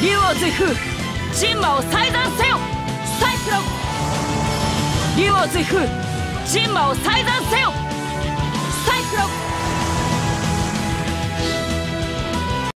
竜王随風神魔を再断せよ！サイクロン。竜王随風神魔を再断せよ！